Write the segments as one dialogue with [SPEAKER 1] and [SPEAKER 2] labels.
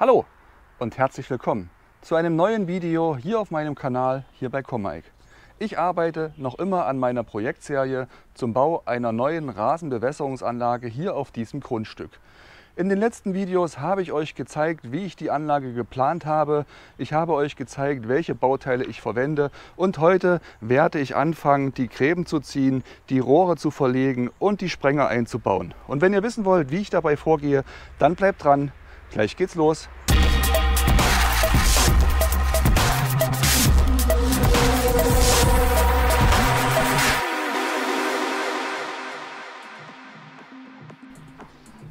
[SPEAKER 1] Hallo und herzlich willkommen zu einem neuen Video hier auf meinem Kanal hier bei Comaik. Ich arbeite noch immer an meiner Projektserie zum Bau einer neuen Rasenbewässerungsanlage hier auf diesem Grundstück. In den letzten Videos habe ich euch gezeigt, wie ich die Anlage geplant habe. Ich habe euch gezeigt, welche Bauteile ich verwende. Und heute werde ich anfangen, die Gräben zu ziehen, die Rohre zu verlegen und die Sprenger einzubauen. Und wenn ihr wissen wollt, wie ich dabei vorgehe, dann bleibt dran. Gleich geht's los.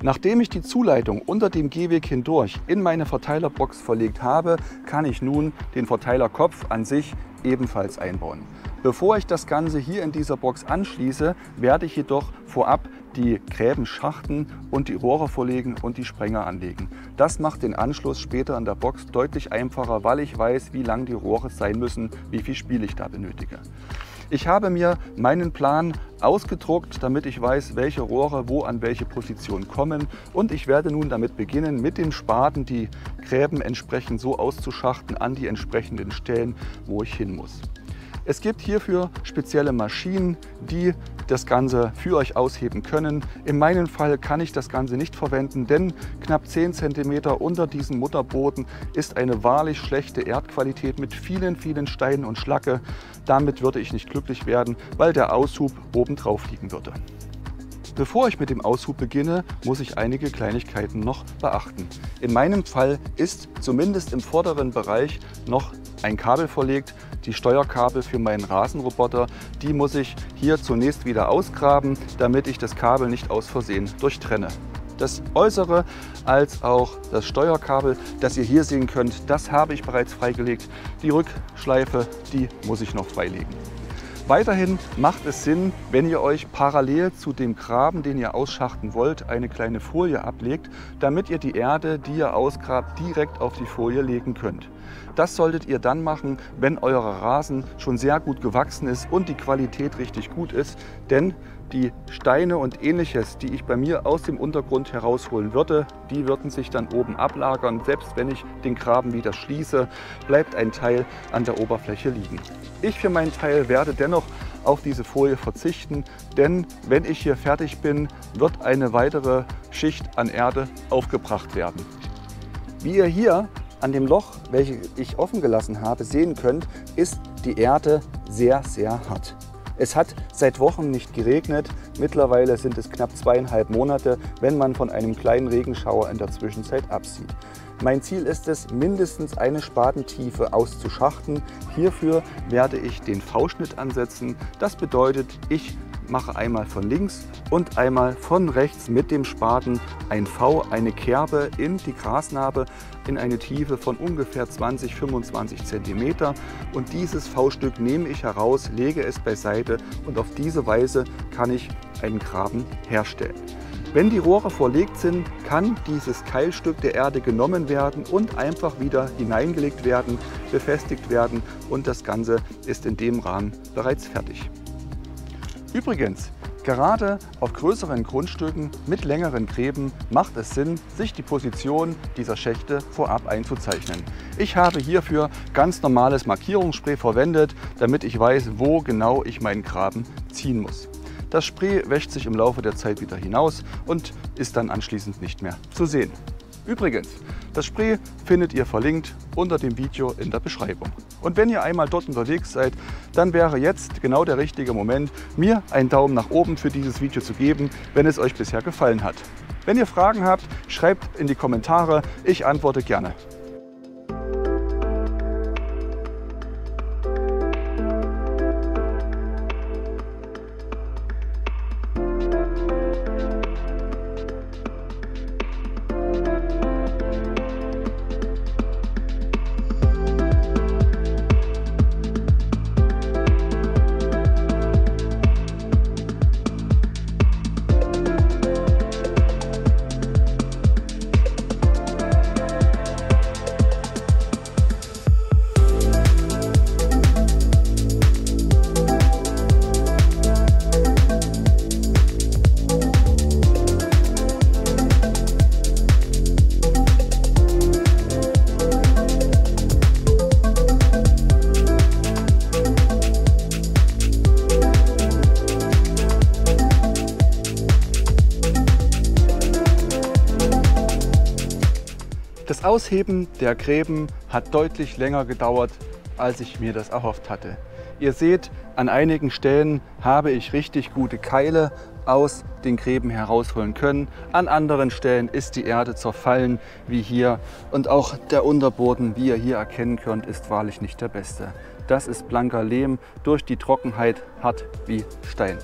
[SPEAKER 1] Nachdem ich die Zuleitung unter dem Gehweg hindurch in meine Verteilerbox verlegt habe, kann ich nun den Verteilerkopf an sich ebenfalls einbauen. Bevor ich das Ganze hier in dieser Box anschließe, werde ich jedoch vorab die Gräben schachten und die Rohre verlegen und die Sprenger anlegen. Das macht den Anschluss später in der Box deutlich einfacher, weil ich weiß, wie lang die Rohre sein müssen, wie viel Spiel ich da benötige. Ich habe mir meinen Plan ausgedruckt, damit ich weiß, welche Rohre wo an welche Position kommen. Und ich werde nun damit beginnen, mit dem Spaten die Gräben entsprechend so auszuschachten an die entsprechenden Stellen, wo ich hin muss. Es gibt hierfür spezielle Maschinen, die das Ganze für euch ausheben können. In meinem Fall kann ich das Ganze nicht verwenden, denn knapp 10 cm unter diesem Mutterboden ist eine wahrlich schlechte Erdqualität mit vielen, vielen Steinen und Schlacke. Damit würde ich nicht glücklich werden, weil der Aushub oben drauf liegen würde. Bevor ich mit dem Aushub beginne, muss ich einige Kleinigkeiten noch beachten. In meinem Fall ist zumindest im vorderen Bereich noch ein Kabel verlegt, die Steuerkabel für meinen Rasenroboter. Die muss ich hier zunächst wieder ausgraben, damit ich das Kabel nicht aus Versehen durchtrenne. Das äußere als auch das Steuerkabel, das ihr hier sehen könnt, das habe ich bereits freigelegt. Die Rückschleife, die muss ich noch freilegen. Weiterhin macht es Sinn, wenn ihr euch parallel zu dem Graben, den ihr ausschachten wollt, eine kleine Folie ablegt, damit ihr die Erde, die ihr ausgrabt, direkt auf die Folie legen könnt. Das solltet ihr dann machen, wenn euer Rasen schon sehr gut gewachsen ist und die Qualität richtig gut ist, denn die Steine und ähnliches, die ich bei mir aus dem Untergrund herausholen würde, die würden sich dann oben ablagern. Selbst wenn ich den Graben wieder schließe, bleibt ein Teil an der Oberfläche liegen. Ich für meinen Teil werde dennoch auf diese Folie verzichten, denn wenn ich hier fertig bin, wird eine weitere Schicht an Erde aufgebracht werden. Wie ihr hier an dem Loch, welches ich offen gelassen habe, sehen könnt, ist die Erde sehr, sehr hart. Es hat seit Wochen nicht geregnet. Mittlerweile sind es knapp zweieinhalb Monate, wenn man von einem kleinen Regenschauer in der Zwischenzeit absieht. Mein Ziel ist es, mindestens eine Spatentiefe auszuschachten. Hierfür werde ich den V-Schnitt ansetzen. Das bedeutet, ich mache einmal von links und einmal von rechts mit dem Spaten ein V, eine Kerbe in die Grasnarbe in eine Tiefe von ungefähr 20-25 cm. Und dieses V-Stück nehme ich heraus, lege es beiseite und auf diese Weise kann ich einen Graben herstellen. Wenn die Rohre verlegt sind, kann dieses Keilstück der Erde genommen werden und einfach wieder hineingelegt werden, befestigt werden und das Ganze ist in dem Rahmen bereits fertig. Übrigens, gerade auf größeren Grundstücken mit längeren Gräben macht es Sinn, sich die Position dieser Schächte vorab einzuzeichnen. Ich habe hierfür ganz normales Markierungsspray verwendet, damit ich weiß, wo genau ich meinen Graben ziehen muss. Das Spray wäscht sich im Laufe der Zeit wieder hinaus und ist dann anschließend nicht mehr zu sehen. Übrigens, das Spray findet ihr verlinkt unter dem Video in der Beschreibung. Und wenn ihr einmal dort unterwegs seid, dann wäre jetzt genau der richtige Moment, mir einen Daumen nach oben für dieses Video zu geben, wenn es euch bisher gefallen hat. Wenn ihr Fragen habt, schreibt in die Kommentare, ich antworte gerne. Ausheben der Gräben hat deutlich länger gedauert, als ich mir das erhofft hatte. Ihr seht, an einigen Stellen habe ich richtig gute Keile aus den Gräben herausholen können. An anderen Stellen ist die Erde zerfallen, wie hier. Und auch der Unterboden, wie ihr hier erkennen könnt, ist wahrlich nicht der beste. Das ist blanker Lehm, durch die Trockenheit hart wie Stein.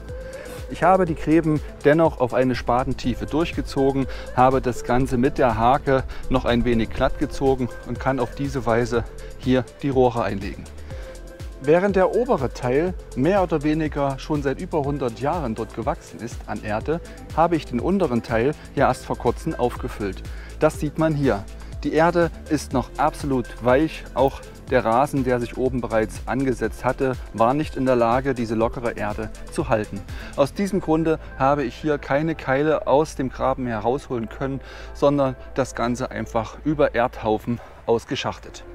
[SPEAKER 1] Ich habe die Gräben dennoch auf eine Spatentiefe durchgezogen, habe das Ganze mit der Hake noch ein wenig glatt gezogen und kann auf diese Weise hier die Rohre einlegen. Während der obere Teil mehr oder weniger schon seit über 100 Jahren dort gewachsen ist an Erde, habe ich den unteren Teil ja erst vor kurzem aufgefüllt. Das sieht man hier. Die Erde ist noch absolut weich, auch der Rasen, der sich oben bereits angesetzt hatte, war nicht in der Lage, diese lockere Erde zu halten. Aus diesem Grunde habe ich hier keine Keile aus dem Graben herausholen können, sondern das Ganze einfach über Erdhaufen ausgeschachtet.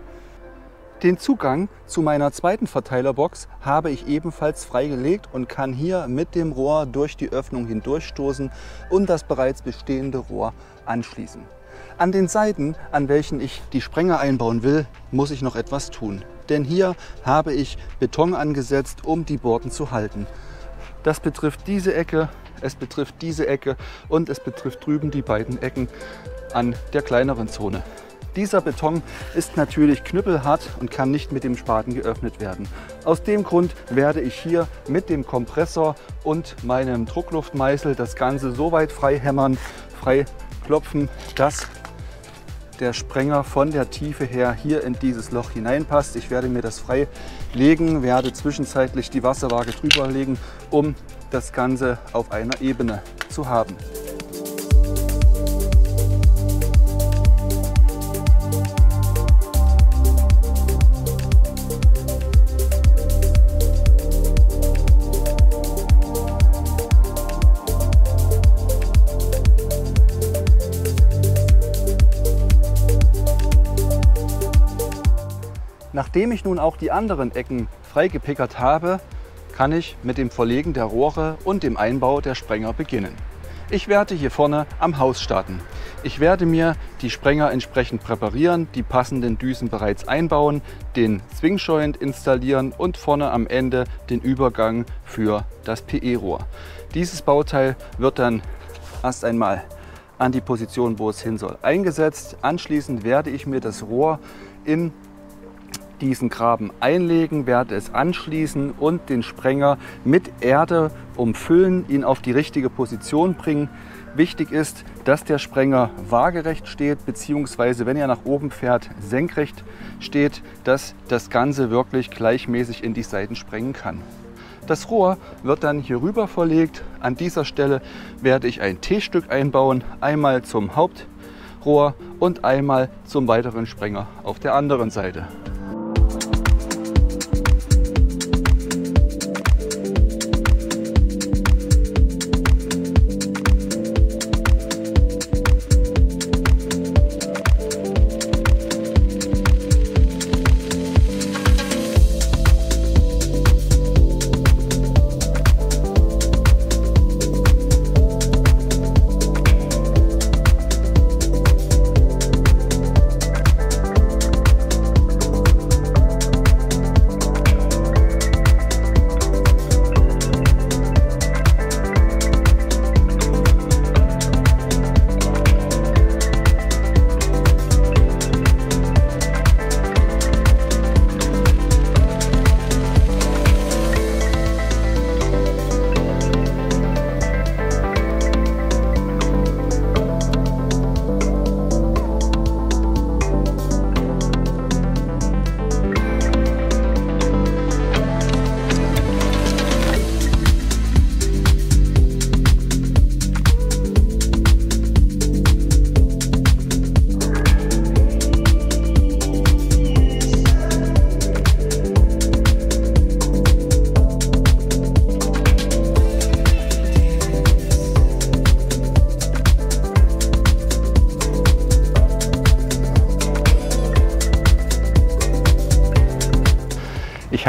[SPEAKER 1] Den Zugang zu meiner zweiten Verteilerbox habe ich ebenfalls freigelegt und kann hier mit dem Rohr durch die Öffnung hindurchstoßen und das bereits bestehende Rohr anschließen. An den Seiten, an welchen ich die Sprenger einbauen will, muss ich noch etwas tun. Denn hier habe ich Beton angesetzt, um die Borden zu halten. Das betrifft diese Ecke, es betrifft diese Ecke und es betrifft drüben die beiden Ecken an der kleineren Zone. Dieser Beton ist natürlich knüppelhart und kann nicht mit dem Spaten geöffnet werden. Aus dem Grund werde ich hier mit dem Kompressor und meinem Druckluftmeißel das Ganze so weit frei hämmern, frei klopfen, dass der Sprenger von der Tiefe her hier in dieses Loch hineinpasst. Ich werde mir das frei legen, werde zwischenzeitlich die Wasserwaage drüber legen, um das Ganze auf einer Ebene zu haben. Nachdem ich nun auch die anderen Ecken freigepickert habe, kann ich mit dem Verlegen der Rohre und dem Einbau der Sprenger beginnen. Ich werde hier vorne am Haus starten. Ich werde mir die Sprenger entsprechend präparieren, die passenden Düsen bereits einbauen, den Swingjoint installieren und vorne am Ende den Übergang für das PE-Rohr. Dieses Bauteil wird dann erst einmal an die Position, wo es hin soll, eingesetzt. Anschließend werde ich mir das Rohr in diesen Graben einlegen, werde es anschließen und den Sprenger mit Erde umfüllen, ihn auf die richtige Position bringen. Wichtig ist, dass der Sprenger waagerecht steht, beziehungsweise wenn er nach oben fährt, senkrecht steht, dass das Ganze wirklich gleichmäßig in die Seiten sprengen kann. Das Rohr wird dann hier rüber verlegt. An dieser Stelle werde ich ein T-Stück einbauen, einmal zum Hauptrohr und einmal zum weiteren Sprenger auf der anderen Seite.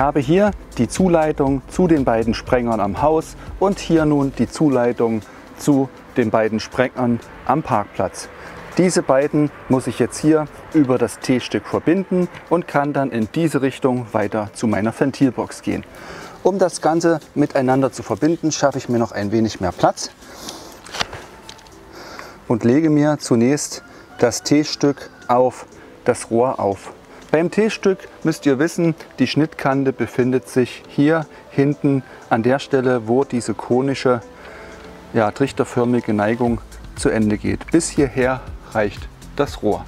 [SPEAKER 1] Habe hier die Zuleitung zu den beiden Sprengern am Haus und hier nun die Zuleitung zu den beiden Sprengern am Parkplatz. Diese beiden muss ich jetzt hier über das T-Stück verbinden und kann dann in diese Richtung weiter zu meiner Ventilbox gehen. Um das Ganze miteinander zu verbinden, schaffe ich mir noch ein wenig mehr Platz und lege mir zunächst das T-Stück auf das Rohr auf. Beim T-Stück müsst ihr wissen, die Schnittkante befindet sich hier hinten an der Stelle, wo diese konische, ja, trichterförmige Neigung zu Ende geht. Bis hierher reicht das Rohr.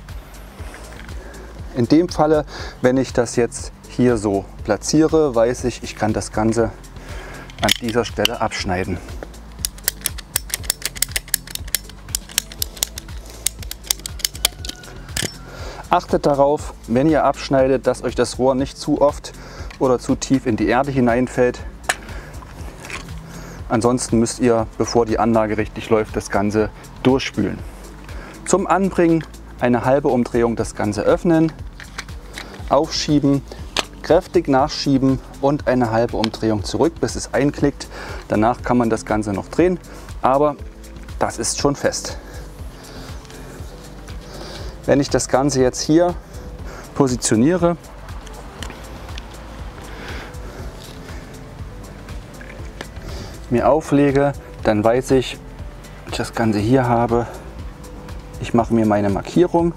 [SPEAKER 1] In dem Falle, wenn ich das jetzt hier so platziere, weiß ich, ich kann das Ganze an dieser Stelle abschneiden. Achtet darauf, wenn ihr abschneidet, dass euch das Rohr nicht zu oft oder zu tief in die Erde hineinfällt. Ansonsten müsst ihr, bevor die Anlage richtig läuft, das Ganze durchspülen. Zum Anbringen eine halbe Umdrehung das Ganze öffnen, aufschieben, kräftig nachschieben und eine halbe Umdrehung zurück, bis es einklickt. Danach kann man das Ganze noch drehen, aber das ist schon fest. Wenn ich das Ganze jetzt hier positioniere, mir auflege, dann weiß ich, ich das Ganze hier habe. Ich mache mir meine Markierung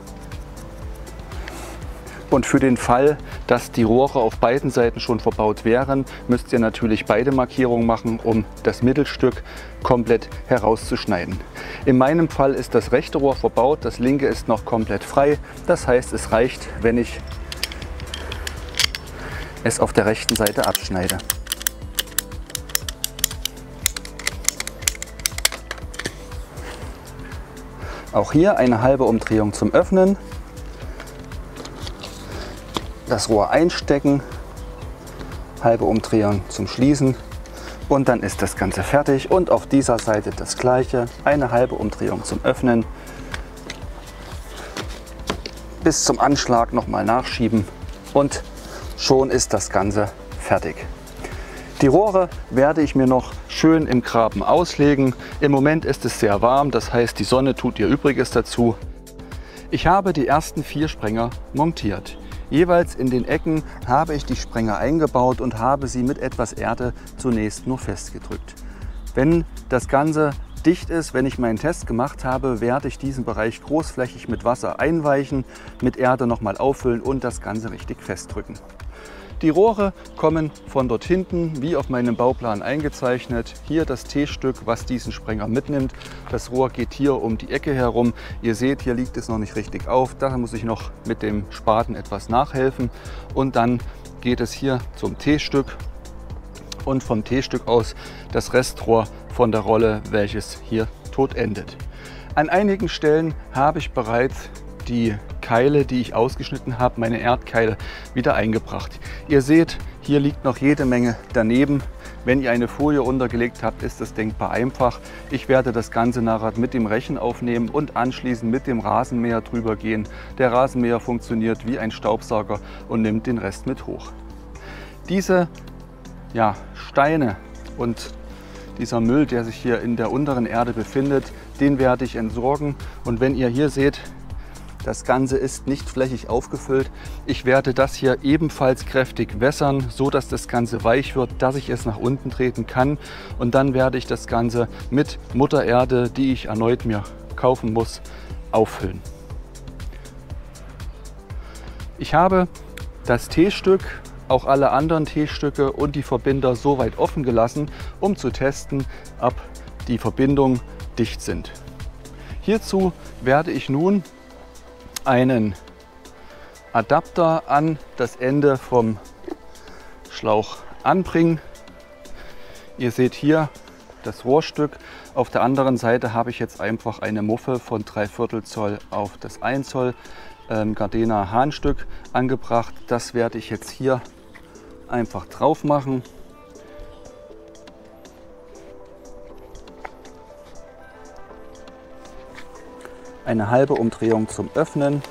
[SPEAKER 1] und für den Fall, dass die Rohre auf beiden Seiten schon verbaut wären, müsst ihr natürlich beide Markierungen machen, um das Mittelstück komplett herauszuschneiden. In meinem Fall ist das rechte Rohr verbaut, das linke ist noch komplett frei. Das heißt, es reicht, wenn ich es auf der rechten Seite abschneide. Auch hier eine halbe Umdrehung zum Öffnen das Rohr einstecken, halbe Umdrehung zum Schließen und dann ist das Ganze fertig. Und auf dieser Seite das gleiche, eine halbe Umdrehung zum Öffnen, bis zum Anschlag nochmal nachschieben und schon ist das Ganze fertig. Die Rohre werde ich mir noch schön im Graben auslegen. Im Moment ist es sehr warm, das heißt die Sonne tut ihr Übriges dazu. Ich habe die ersten vier Sprenger montiert. Jeweils in den Ecken habe ich die Sprenger eingebaut und habe sie mit etwas Erde zunächst nur festgedrückt. Wenn das Ganze dicht ist, wenn ich meinen Test gemacht habe, werde ich diesen Bereich großflächig mit Wasser einweichen, mit Erde nochmal auffüllen und das Ganze richtig festdrücken. Die Rohre kommen von dort hinten, wie auf meinem Bauplan eingezeichnet. Hier das T-Stück, was diesen Sprenger mitnimmt. Das Rohr geht hier um die Ecke herum. Ihr seht, hier liegt es noch nicht richtig auf. Da muss ich noch mit dem Spaten etwas nachhelfen. Und dann geht es hier zum T-Stück und vom T-Stück aus das Restrohr von der Rolle, welches hier tot endet. An einigen Stellen habe ich bereits die Keile, die ich ausgeschnitten habe, meine Erdkeile, wieder eingebracht. Ihr seht, hier liegt noch jede Menge daneben. Wenn ihr eine Folie untergelegt habt, ist das denkbar einfach. Ich werde das ganze nachher mit dem Rechen aufnehmen und anschließend mit dem Rasenmäher drüber gehen. Der Rasenmäher funktioniert wie ein Staubsauger und nimmt den Rest mit hoch. Diese ja, Steine und dieser Müll, der sich hier in der unteren Erde befindet, den werde ich entsorgen. Und wenn ihr hier seht, das Ganze ist nicht flächig aufgefüllt. Ich werde das hier ebenfalls kräftig wässern, so dass das Ganze weich wird, dass ich es nach unten treten kann. Und dann werde ich das Ganze mit Muttererde, die ich erneut mir kaufen muss, auffüllen. Ich habe das T-Stück, auch alle anderen T-Stücke und die Verbinder so weit offen gelassen, um zu testen, ob die Verbindungen dicht sind. Hierzu werde ich nun einen Adapter an das Ende vom Schlauch anbringen. Ihr seht hier das Rohrstück. Auf der anderen Seite habe ich jetzt einfach eine Muffe von 3 Viertel Zoll auf das 1 Zoll ähm, Gardena Hahnstück angebracht. Das werde ich jetzt hier einfach drauf machen. Eine halbe Umdrehung zum Öffnen,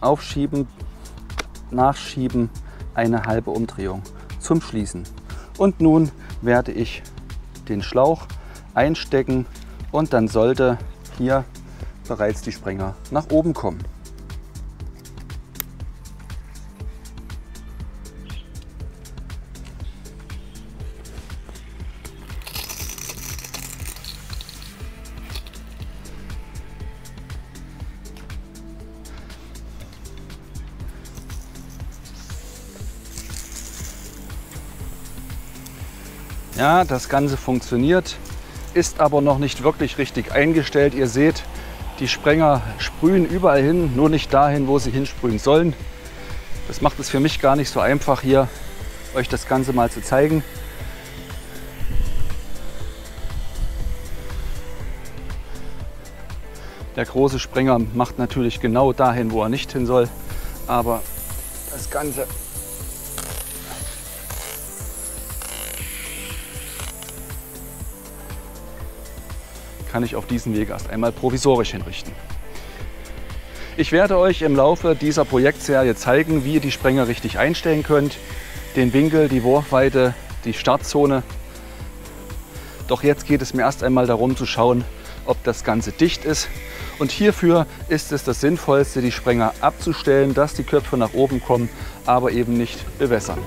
[SPEAKER 1] aufschieben, nachschieben, eine halbe Umdrehung zum Schließen. Und nun werde ich den Schlauch einstecken und dann sollte hier bereits die Sprenger nach oben kommen. Ja, das Ganze funktioniert, ist aber noch nicht wirklich richtig eingestellt. Ihr seht, die Sprenger sprühen überall hin, nur nicht dahin, wo sie hinsprühen sollen. Das macht es für mich gar nicht so einfach, hier euch das Ganze mal zu zeigen. Der große Sprenger macht natürlich genau dahin, wo er nicht hin soll. Aber das Ganze kann ich auf diesem Weg erst einmal provisorisch hinrichten. Ich werde euch im Laufe dieser Projektserie zeigen, wie ihr die Sprenger richtig einstellen könnt. Den Winkel, die Wurfweite, die Startzone. Doch jetzt geht es mir erst einmal darum zu schauen, ob das Ganze dicht ist. Und hierfür ist es das Sinnvollste, die Sprenger abzustellen, dass die Köpfe nach oben kommen, aber eben nicht bewässern.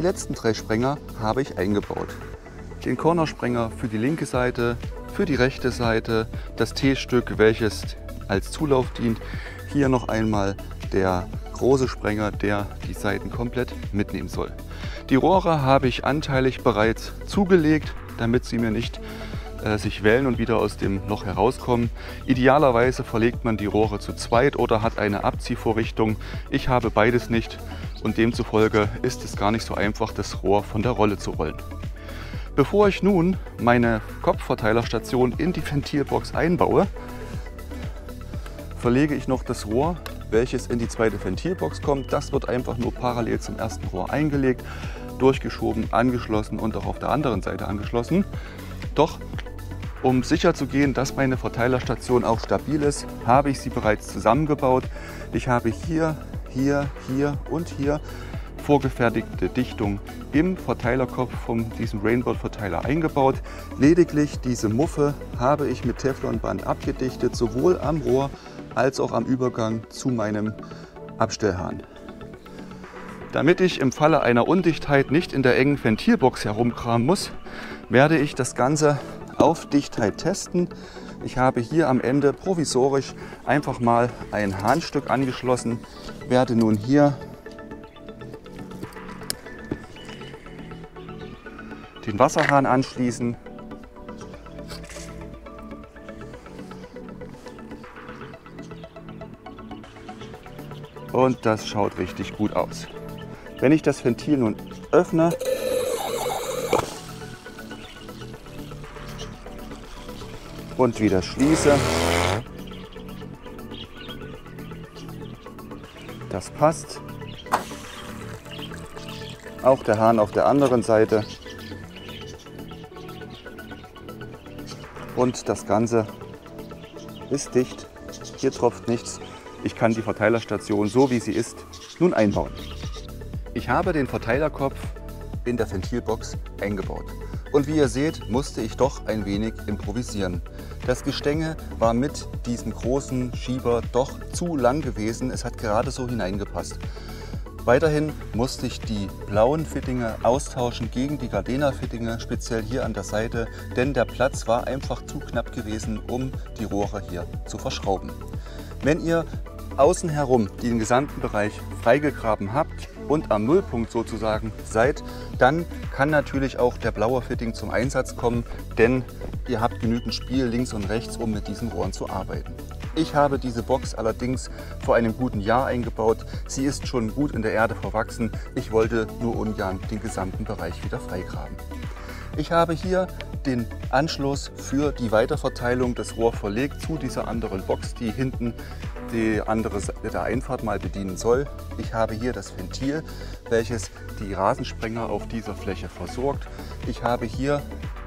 [SPEAKER 1] Die letzten drei Sprenger habe ich eingebaut. Den Cornersprenger für die linke Seite, für die rechte Seite, das T-Stück, welches als Zulauf dient. Hier noch einmal der große Sprenger, der die Seiten komplett mitnehmen soll. Die Rohre habe ich anteilig bereits zugelegt, damit sie mir nicht äh, sich wellen und wieder aus dem Loch herauskommen. Idealerweise verlegt man die Rohre zu zweit oder hat eine Abziehvorrichtung. Ich habe beides nicht und demzufolge ist es gar nicht so einfach, das Rohr von der Rolle zu rollen. Bevor ich nun meine Kopfverteilerstation in die Ventilbox einbaue, verlege ich noch das Rohr, welches in die zweite Ventilbox kommt. Das wird einfach nur parallel zum ersten Rohr eingelegt, durchgeschoben, angeschlossen und auch auf der anderen Seite angeschlossen. Doch um sicher zu gehen, dass meine Verteilerstation auch stabil ist, habe ich sie bereits zusammengebaut. Ich habe hier hier, hier und hier vorgefertigte Dichtung im Verteilerkopf von diesem Rainbow-Verteiler eingebaut. Lediglich diese Muffe habe ich mit Teflonband abgedichtet, sowohl am Rohr als auch am Übergang zu meinem Abstellhahn. Damit ich im Falle einer Undichtheit nicht in der engen Ventilbox herumkramen muss, werde ich das Ganze auf Dichtheit testen. Ich habe hier am Ende provisorisch einfach mal ein Hahnstück angeschlossen, werde nun hier den Wasserhahn anschließen. Und das schaut richtig gut aus. Wenn ich das Ventil nun öffne, und wieder schließe, Das passt. Auch der Hahn auf der anderen Seite. Und das Ganze ist dicht. Hier tropft nichts. Ich kann die Verteilerstation so wie sie ist nun einbauen. Ich habe den Verteilerkopf in der Ventilbox eingebaut. Und wie ihr seht, musste ich doch ein wenig improvisieren. Das Gestänge war mit diesem großen Schieber doch zu lang gewesen. Es hat gerade so hineingepasst. Weiterhin musste ich die blauen Fittinge austauschen gegen die Gardena-Fittinge, speziell hier an der Seite, denn der Platz war einfach zu knapp gewesen, um die Rohre hier zu verschrauben. Wenn ihr außen herum den gesamten Bereich freigegraben habt und am Nullpunkt sozusagen seid, dann kann natürlich auch der blaue Fitting zum Einsatz kommen, denn ihr habt genügend Spiel links und rechts, um mit diesen Rohren zu arbeiten. Ich habe diese Box allerdings vor einem guten Jahr eingebaut. Sie ist schon gut in der Erde verwachsen. Ich wollte nur ungern den gesamten Bereich wieder freigraben. Ich habe hier den Anschluss für die Weiterverteilung des Rohr verlegt zu dieser anderen Box, die hinten die andere Seite der Einfahrt mal bedienen soll. Ich habe hier das Ventil, welches die Rasensprenger auf dieser Fläche versorgt. Ich habe hier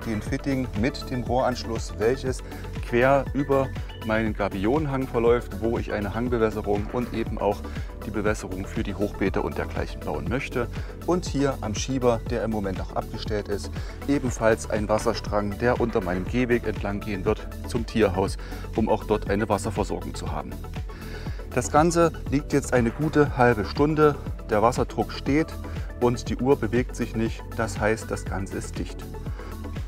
[SPEAKER 1] den Fitting mit dem Rohranschluss, welches quer über meinen Gabionenhang verläuft, wo ich eine Hangbewässerung und eben auch die Bewässerung für die Hochbeete und dergleichen bauen möchte. Und hier am Schieber, der im Moment auch abgestellt ist, ebenfalls ein Wasserstrang, der unter meinem Gehweg entlang gehen wird zum Tierhaus, um auch dort eine Wasserversorgung zu haben. Das Ganze liegt jetzt eine gute halbe Stunde. Der Wasserdruck steht und die Uhr bewegt sich nicht. Das heißt, das Ganze ist dicht.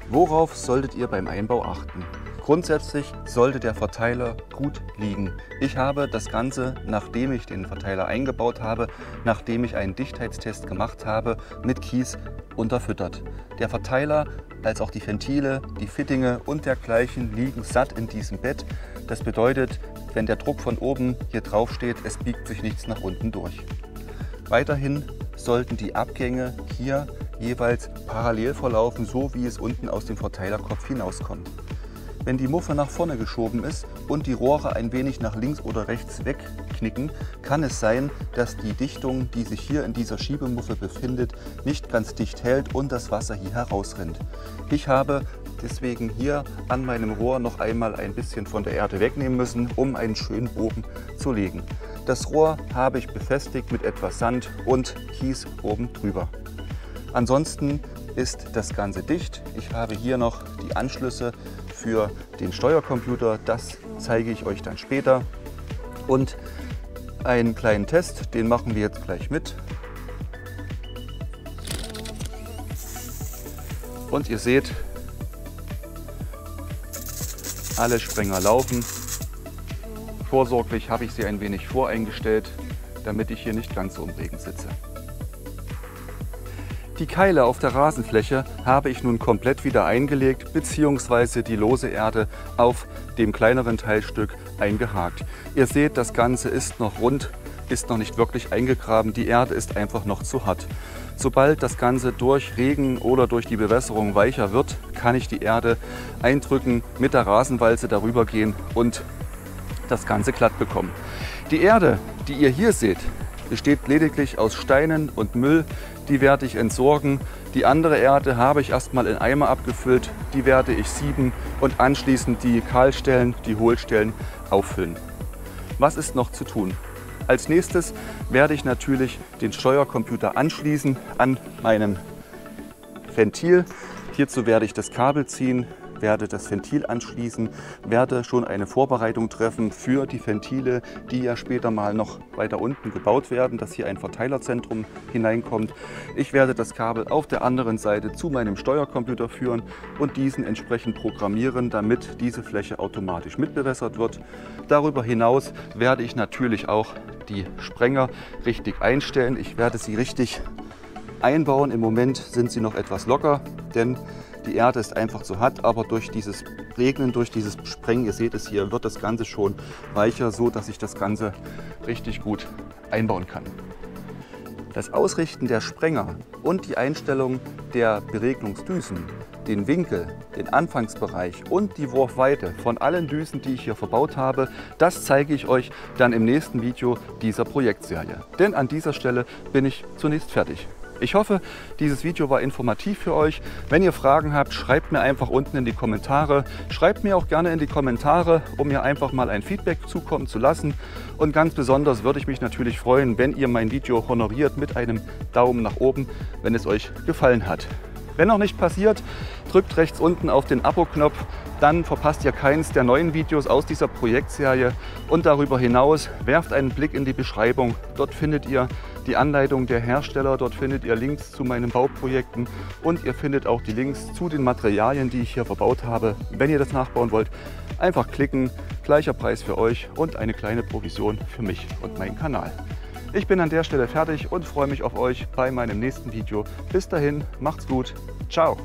[SPEAKER 1] Worauf solltet ihr beim Einbau achten? Grundsätzlich sollte der Verteiler gut liegen. Ich habe das Ganze, nachdem ich den Verteiler eingebaut habe, nachdem ich einen Dichtheitstest gemacht habe, mit Kies unterfüttert. Der Verteiler als auch die Ventile, die Fittinge und dergleichen liegen satt in diesem Bett. Das bedeutet, wenn der Druck von oben hier drauf steht, es biegt sich nichts nach unten durch. Weiterhin sollten die Abgänge hier jeweils parallel verlaufen, so wie es unten aus dem Verteilerkopf hinauskommt. Wenn die Muffe nach vorne geschoben ist und die Rohre ein wenig nach links oder rechts wegknicken, kann es sein, dass die Dichtung, die sich hier in dieser Schiebemuffe befindet, nicht ganz dicht hält und das Wasser hier herausrinnt. Ich habe deswegen hier an meinem Rohr noch einmal ein bisschen von der Erde wegnehmen müssen, um einen schönen Bogen zu legen. Das Rohr habe ich befestigt mit etwas Sand und Kies oben drüber. Ansonsten ist das Ganze dicht. Ich habe hier noch die Anschlüsse für den Steuercomputer. Das zeige ich euch dann später. Und einen kleinen Test, den machen wir jetzt gleich mit. Und ihr seht, alle Sprenger laufen. Vorsorglich habe ich sie ein wenig voreingestellt, damit ich hier nicht ganz so im Regen sitze. Die Keile auf der Rasenfläche habe ich nun komplett wieder eingelegt bzw. die lose Erde auf dem kleineren Teilstück eingehakt. Ihr seht, das Ganze ist noch rund, ist noch nicht wirklich eingegraben, die Erde ist einfach noch zu hart. Sobald das Ganze durch Regen oder durch die Bewässerung weicher wird, kann ich die Erde eindrücken, mit der Rasenwalze darüber gehen und das Ganze glatt bekommen. Die Erde, die ihr hier seht, besteht lediglich aus Steinen und Müll. Die werde ich entsorgen. Die andere Erde habe ich erstmal in Eimer abgefüllt. Die werde ich sieben und anschließend die Kahlstellen, die Hohlstellen auffüllen. Was ist noch zu tun? Als nächstes werde ich natürlich den Steuercomputer anschließen an meinem Ventil. Hierzu werde ich das Kabel ziehen, werde das Ventil anschließen, werde schon eine Vorbereitung treffen für die Ventile, die ja später mal noch weiter unten gebaut werden, dass hier ein Verteilerzentrum hineinkommt. Ich werde das Kabel auf der anderen Seite zu meinem Steuercomputer führen und diesen entsprechend programmieren, damit diese Fläche automatisch mitbewässert wird. Darüber hinaus werde ich natürlich auch die Sprenger richtig einstellen. Ich werde sie richtig einbauen. Im Moment sind sie noch etwas locker, denn die Erde ist einfach zu hart, aber durch dieses Regnen, durch dieses Sprengen, ihr seht es hier, wird das Ganze schon weicher, so dass ich das Ganze richtig gut einbauen kann. Das Ausrichten der Sprenger und die Einstellung der Beregnungsdüsen den Winkel, den Anfangsbereich und die Wurfweite von allen Düsen, die ich hier verbaut habe, das zeige ich euch dann im nächsten Video dieser Projektserie. Denn an dieser Stelle bin ich zunächst fertig. Ich hoffe, dieses Video war informativ für euch. Wenn ihr Fragen habt, schreibt mir einfach unten in die Kommentare. Schreibt mir auch gerne in die Kommentare, um mir einfach mal ein Feedback zukommen zu lassen. Und ganz besonders würde ich mich natürlich freuen, wenn ihr mein Video honoriert mit einem Daumen nach oben, wenn es euch gefallen hat. Wenn noch nicht passiert, drückt rechts unten auf den Abo-Knopf, dann verpasst ihr keins der neuen Videos aus dieser Projektserie. Und darüber hinaus werft einen Blick in die Beschreibung. Dort findet ihr die Anleitung der Hersteller, dort findet ihr Links zu meinen Bauprojekten und ihr findet auch die Links zu den Materialien, die ich hier verbaut habe. Wenn ihr das nachbauen wollt, einfach klicken, gleicher Preis für euch und eine kleine Provision für mich und meinen Kanal. Ich bin an der Stelle fertig und freue mich auf euch bei meinem nächsten Video. Bis dahin, macht's gut. Ciao.